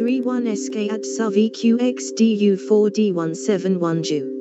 31 SK at SUV QXDU4D171 Ju.